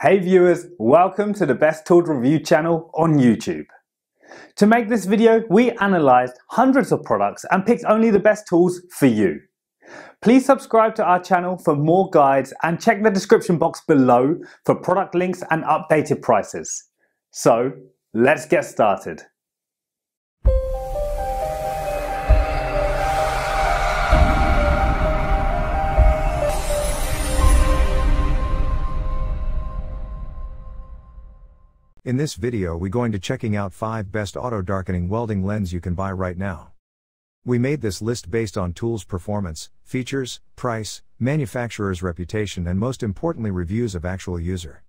Hey viewers, welcome to the Best Tools Review channel on YouTube. To make this video, we analysed hundreds of products and picked only the best tools for you. Please subscribe to our channel for more guides and check the description box below for product links and updated prices. So, let's get started. In this video we going to checking out 5 best auto darkening welding lens you can buy right now. We made this list based on tools performance, features, price, manufacturer's reputation and most importantly reviews of actual user.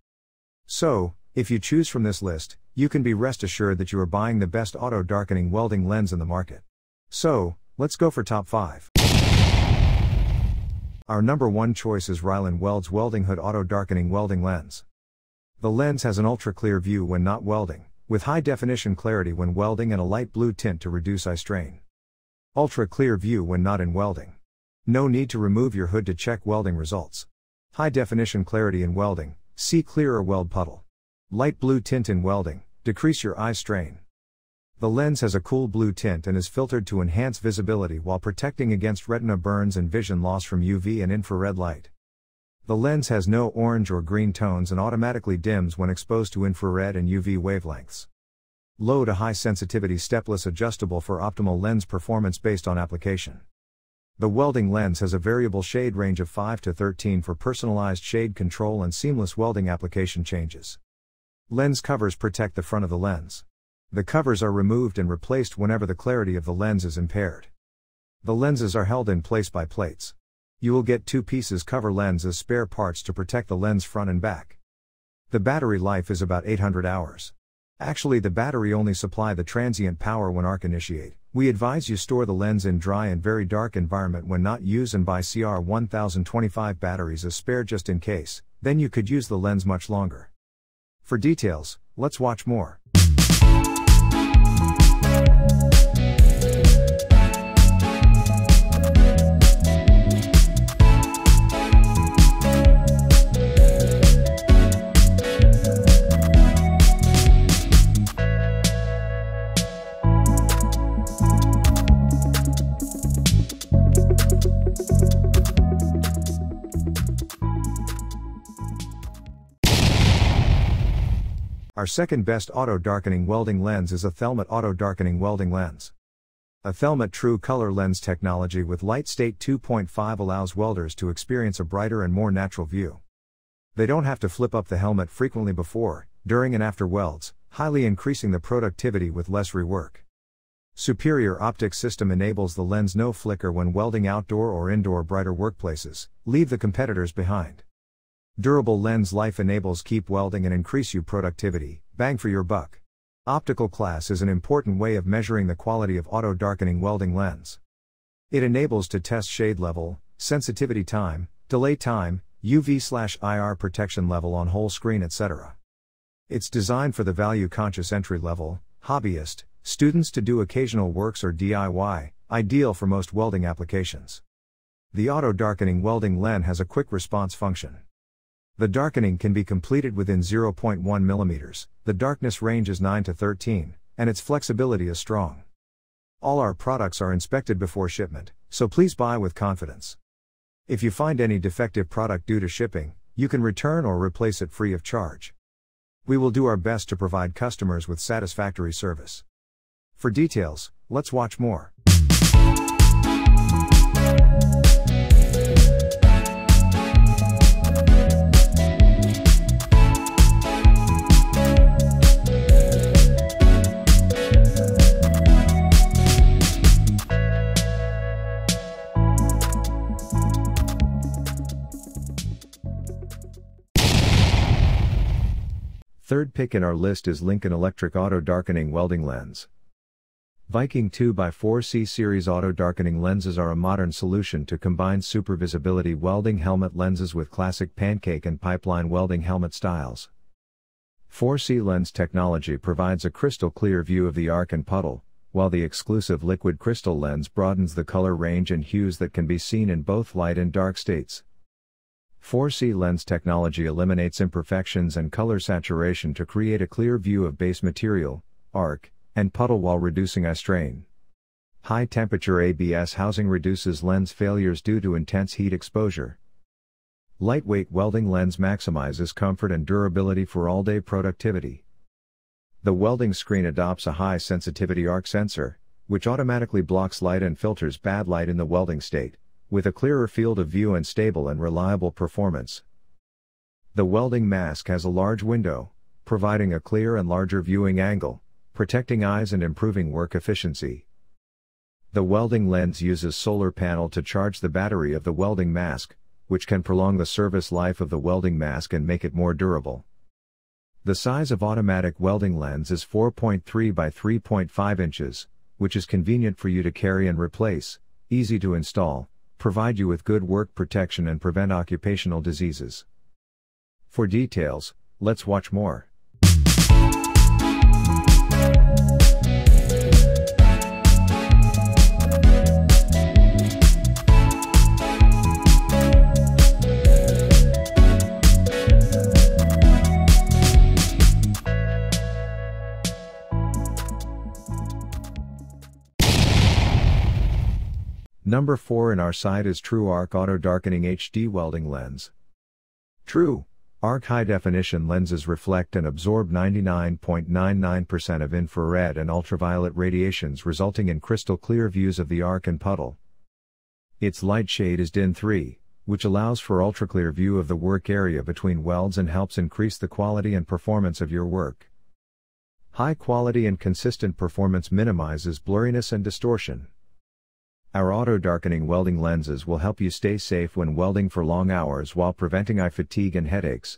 So, if you choose from this list, you can be rest assured that you are buying the best auto darkening welding lens in the market. So, let's go for top 5. Our number 1 choice is Rylan Welds Welding Hood Auto Darkening Welding Lens. The lens has an ultra clear view when not welding, with high definition clarity when welding and a light blue tint to reduce eye strain. Ultra clear view when not in welding. No need to remove your hood to check welding results. High definition clarity in welding, see clear or weld puddle. Light blue tint in welding, decrease your eye strain. The lens has a cool blue tint and is filtered to enhance visibility while protecting against retina burns and vision loss from UV and infrared light. The lens has no orange or green tones and automatically dims when exposed to infrared and UV wavelengths. Low to high sensitivity stepless adjustable for optimal lens performance based on application. The welding lens has a variable shade range of 5 to 13 for personalized shade control and seamless welding application changes. Lens covers protect the front of the lens. The covers are removed and replaced whenever the clarity of the lens is impaired. The lenses are held in place by plates. You will get two pieces cover lens as spare parts to protect the lens front and back. The battery life is about 800 hours. Actually the battery only supply the transient power when arc initiate. We advise you store the lens in dry and very dark environment when not used and buy CR 1025 batteries as spare just in case, then you could use the lens much longer. For details, let's watch more. Second best auto darkening welding lens is a Thelmet auto darkening welding lens. A Thelmet True Color lens technology with Light State 2.5 allows welders to experience a brighter and more natural view. They don't have to flip up the helmet frequently before, during and after welds, highly increasing the productivity with less rework. Superior optic system enables the lens no flicker when welding outdoor or indoor brighter workplaces, leave the competitors behind. Durable lens life enables keep welding and increase you productivity, bang for your buck. Optical class is an important way of measuring the quality of auto darkening welding lens. It enables to test shade level, sensitivity time, delay time, UV/IR protection level on whole screen, etc. It's designed for the value conscious entry level, hobbyist, students to do occasional works or DIY, ideal for most welding applications. The auto darkening welding lens has a quick response function. The darkening can be completed within 0.1 mm, the darkness range is 9 to 13, and its flexibility is strong. All our products are inspected before shipment, so please buy with confidence. If you find any defective product due to shipping, you can return or replace it free of charge. We will do our best to provide customers with satisfactory service. For details, let's watch more. Third pick in our list is Lincoln Electric Auto Darkening Welding Lens. Viking 2x4C series auto darkening lenses are a modern solution to combine super visibility welding helmet lenses with classic pancake and pipeline welding helmet styles. 4C lens technology provides a crystal clear view of the arc and puddle, while the exclusive liquid crystal lens broadens the color range and hues that can be seen in both light and dark states. 4C lens technology eliminates imperfections and color saturation to create a clear view of base material, arc, and puddle while reducing eye strain. High temperature ABS housing reduces lens failures due to intense heat exposure. Lightweight welding lens maximizes comfort and durability for all day productivity. The welding screen adopts a high sensitivity arc sensor, which automatically blocks light and filters bad light in the welding state, with a clearer field of view and stable and reliable performance. The welding mask has a large window, providing a clear and larger viewing angle, protecting eyes and improving work efficiency. The welding lens uses solar panel to charge the battery of the welding mask, which can prolong the service life of the welding mask and make it more durable. The size of automatic welding lens is 4.3 by 3.5 inches, which is convenient for you to carry and replace, easy to install, provide you with good work protection and prevent occupational diseases. For details, let's watch more. Number 4 in our site is True Arc Auto Darkening HD Welding Lens. True Arc high definition lenses reflect and absorb 99.99% of infrared and ultraviolet radiations, resulting in crystal clear views of the arc and puddle. Its light shade is DIN 3, which allows for ultra-clear view of the work area between welds and helps increase the quality and performance of your work. High quality and consistent performance minimizes blurriness and distortion. Our auto darkening welding lenses will help you stay safe when welding for long hours while preventing eye fatigue and headaches.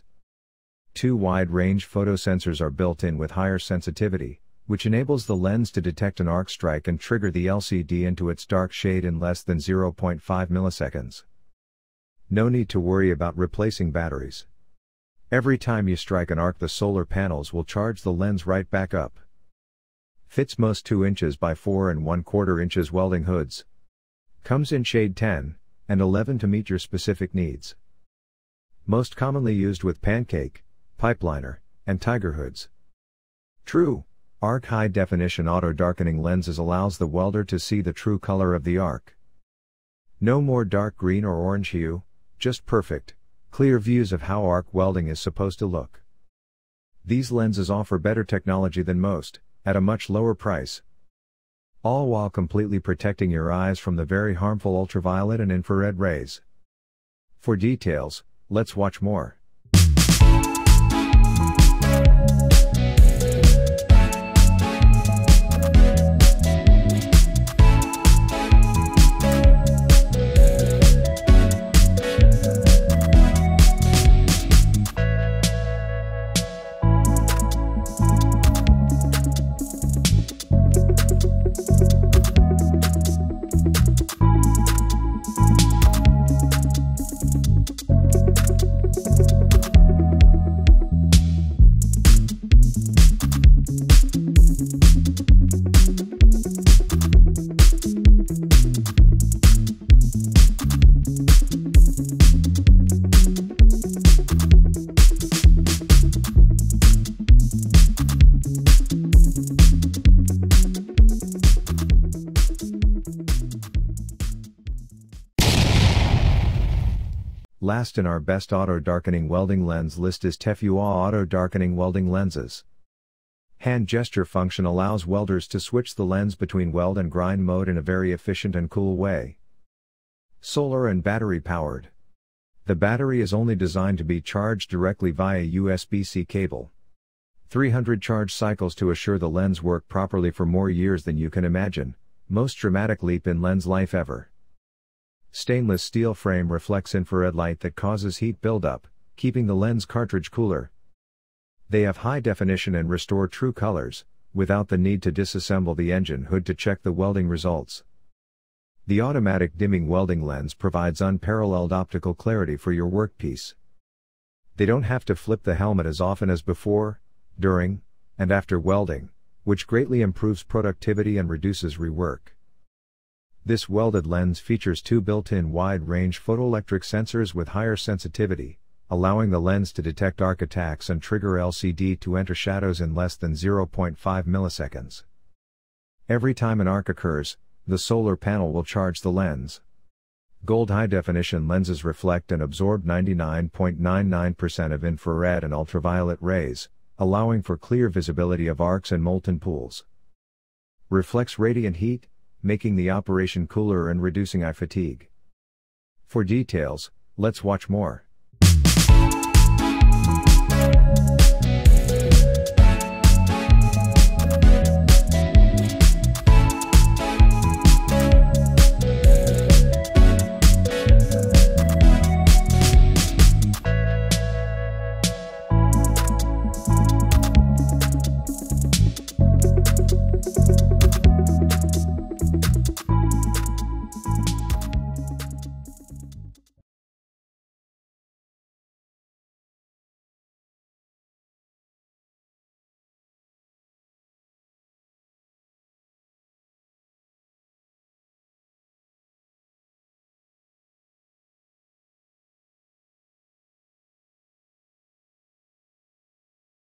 Two wide range photosensors are built in with higher sensitivity, which enables the lens to detect an arc strike and trigger the LCD into its dark shade in less than 0.5 milliseconds. No need to worry about replacing batteries. Every time you strike an arc, the solar panels will charge the lens right back up. Fits most 2 inches by 4 and 1 quarter inches welding hoods. Comes in shade 10 and 11 to meet your specific needs. Most commonly used with pancake, pipeliner, and tiger hoods. True, arc high definition auto darkening lenses allows the welder to see the true color of the arc. No more dark green or orange hue, just perfect, clear views of how arc welding is supposed to look. These lenses offer better technology than most, at a much lower price, all while completely protecting your eyes from the very harmful ultraviolet and infrared rays. For details, let's watch more. Last in our best auto darkening welding lens list is Tefua auto darkening welding lenses. Hand gesture function allows welders to switch the lens between weld and grind mode in a very efficient and cool way. Solar and battery powered. The battery is only designed to be charged directly via USB-C cable. 300 charge cycles to assure the lens work properly for more years than you can imagine, most dramatic leap in lens life ever. Stainless steel frame reflects infrared light that causes heat buildup, keeping the lens cartridge cooler. They have high definition and restore true colors, without the need to disassemble the engine hood to check the welding results. The automatic dimming welding lens provides unparalleled optical clarity for your workpiece. They don't have to flip the helmet as often as before, during, and after welding, which greatly improves productivity and reduces rework. This welded lens features two built-in wide-range photoelectric sensors with higher sensitivity, allowing the lens to detect arc attacks and trigger LCD to enter shadows in less than 0.5 milliseconds. Every time an arc occurs, the solar panel will charge the lens. Gold high definition lenses reflect and absorb 99.99% of infrared and ultraviolet rays, allowing for clear visibility of arcs and molten pools. Reflects radiant heat, making the operation cooler and reducing eye fatigue. For details, let's watch more.